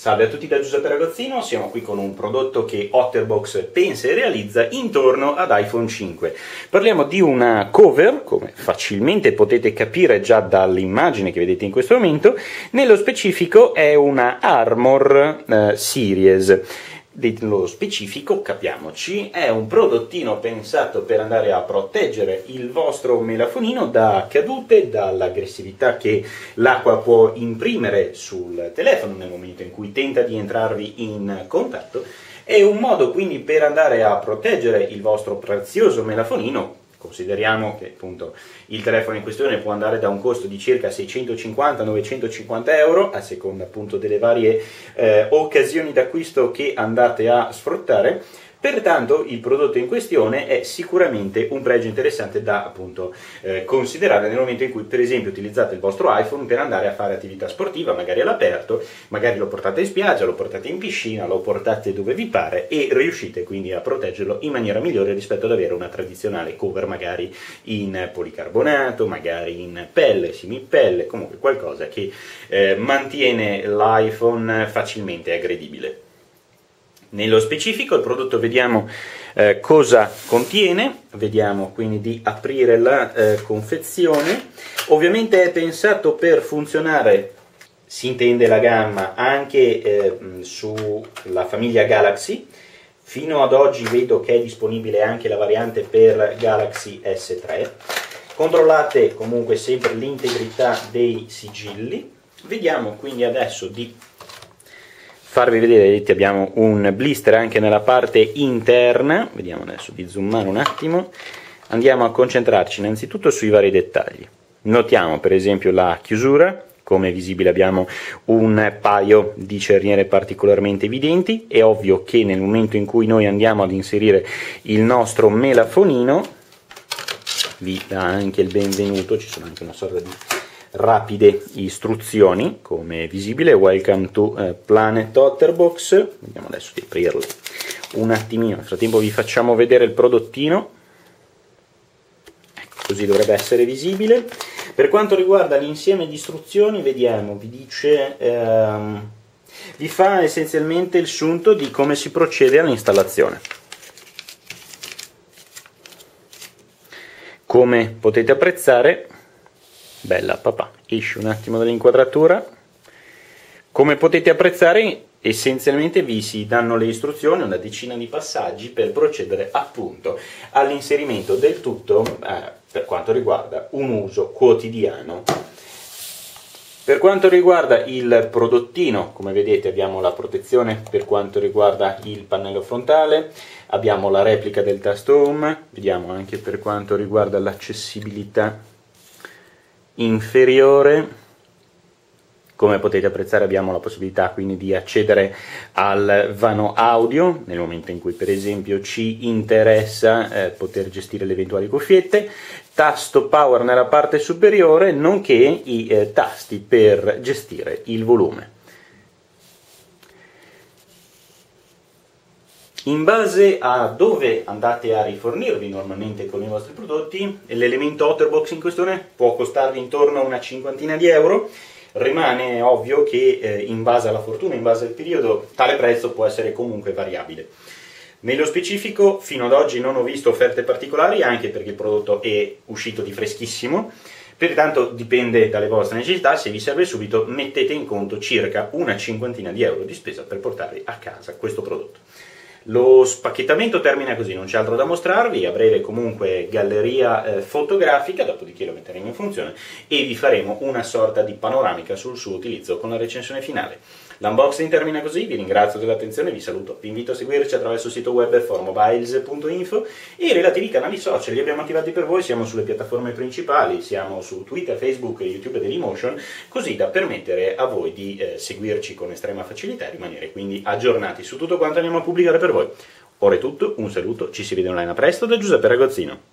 Salve a tutti da Giuseppe Ragozzino, siamo qui con un prodotto che Otterbox pensa e realizza intorno ad iPhone 5. Parliamo di una cover, come facilmente potete capire già dall'immagine che vedete in questo momento, nello specifico è una Armor eh, Series nello specifico, capiamoci, è un prodottino pensato per andare a proteggere il vostro melafonino da cadute, dall'aggressività che l'acqua può imprimere sul telefono nel momento in cui tenta di entrarvi in contatto. È un modo quindi per andare a proteggere il vostro prezioso melafonino Consideriamo che appunto il telefono in questione può andare da un costo di circa 650-950 euro a seconda appunto delle varie eh, occasioni d'acquisto che andate a sfruttare Pertanto il prodotto in questione è sicuramente un pregio interessante da appunto eh, considerare nel momento in cui per esempio utilizzate il vostro iPhone per andare a fare attività sportiva, magari all'aperto, magari lo portate in spiaggia, lo portate in piscina, lo portate dove vi pare e riuscite quindi a proteggerlo in maniera migliore rispetto ad avere una tradizionale cover magari in policarbonato, magari in pelle, simipelle, comunque qualcosa che eh, mantiene l'iPhone facilmente aggredibile. Nello specifico il prodotto vediamo eh, cosa contiene, vediamo quindi di aprire la eh, confezione, ovviamente è pensato per funzionare, si intende la gamma, anche eh, sulla famiglia Galaxy, fino ad oggi vedo che è disponibile anche la variante per Galaxy S3, controllate comunque sempre l'integrità dei sigilli, vediamo quindi adesso di farvi vedere, vedete abbiamo un blister anche nella parte interna, vediamo adesso di zoomare un attimo, andiamo a concentrarci innanzitutto sui vari dettagli. Notiamo per esempio la chiusura, come visibile abbiamo un paio di cerniere particolarmente evidenti, è ovvio che nel momento in cui noi andiamo ad inserire il nostro melafonino, vi dà anche il benvenuto, ci sono anche una sorta di rapide istruzioni come visibile. Welcome to uh, planet otterbox. Vediamo adesso di aprirle un attimino. Nel frattempo vi facciamo vedere il prodottino. Ecco, così dovrebbe essere visibile. Per quanto riguarda l'insieme di istruzioni vediamo vi dice ehm, vi fa essenzialmente il sunto di come si procede all'installazione. Come potete apprezzare bella papà, esce un attimo dall'inquadratura. Come potete apprezzare, essenzialmente vi si danno le istruzioni, una decina di passaggi per procedere appunto all'inserimento del tutto eh, per quanto riguarda un uso quotidiano. Per quanto riguarda il prodottino, come vedete abbiamo la protezione per quanto riguarda il pannello frontale, abbiamo la replica del tasto home, vediamo anche per quanto riguarda l'accessibilità inferiore come potete apprezzare abbiamo la possibilità quindi di accedere al vano audio nel momento in cui per esempio ci interessa eh, poter gestire le eventuali cuffiette, tasto power nella parte superiore nonché i eh, tasti per gestire il volume. In base a dove andate a rifornirvi normalmente con i vostri prodotti, l'elemento Otterbox in questione può costarvi intorno a una cinquantina di euro, rimane ovvio che eh, in base alla fortuna, in base al periodo, tale prezzo può essere comunque variabile. Nello specifico, fino ad oggi non ho visto offerte particolari, anche perché il prodotto è uscito di freschissimo, pertanto dipende dalle vostre necessità, se vi serve subito mettete in conto circa una cinquantina di euro di spesa per portarvi a casa questo prodotto. Lo spacchettamento termina così, non c'è altro da mostrarvi, a breve comunque galleria eh, fotografica, dopodiché lo metteremo in funzione e vi faremo una sorta di panoramica sul suo utilizzo con la recensione finale. L'unboxing termina così, vi ringrazio dell'attenzione, vi saluto, vi invito a seguirci attraverso il sito web formobiles.info e i relativi canali social, li abbiamo attivati per voi, siamo sulle piattaforme principali, siamo su Twitter, Facebook, YouTube e Dailymotion, così da permettere a voi di eh, seguirci con estrema facilità e rimanere quindi aggiornati su tutto quanto andiamo a pubblicare per voi. Ora è tutto, un saluto, ci si vede online a presto da Giuseppe Ragozzino.